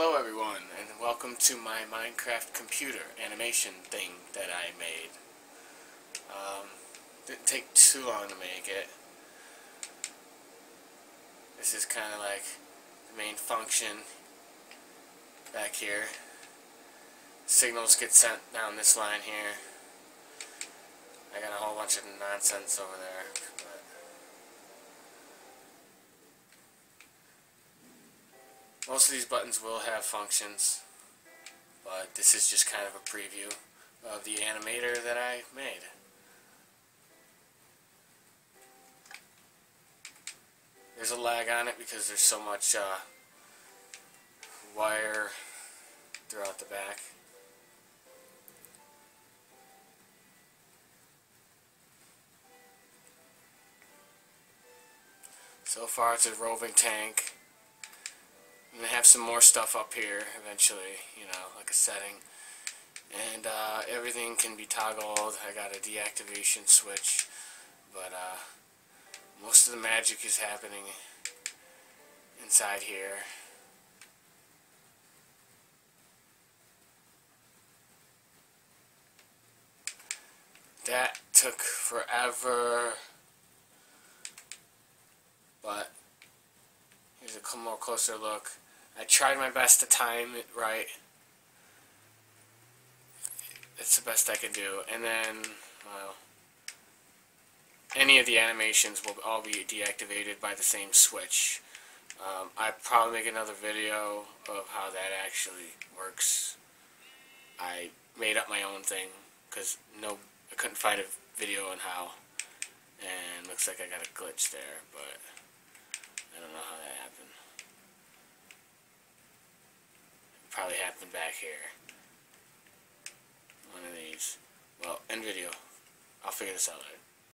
Hello everyone, and welcome to my Minecraft computer animation thing that I made. Um, didn't take too long to make it. This is kind of like the main function back here. Signals get sent down this line here. I got a whole bunch of nonsense over there. Most of these buttons will have functions, but this is just kind of a preview of the animator that I made. There's a lag on it because there's so much uh, wire throughout the back. So far it's a roving tank. I'm going to have some more stuff up here eventually, you know, like a setting. And uh, everything can be toggled. I got a deactivation switch. But uh, most of the magic is happening inside here. That took forever. But here's a more closer look. I tried my best to time it right. It's the best I can do. And then, well, any of the animations will all be deactivated by the same switch. Um, i probably make another video of how that actually works. I made up my own thing because no, I couldn't find a video on how. And looks like I got a glitch there, but I don't know how that happened. Probably happened back here. One of these. Well, end video. I'll figure this out later.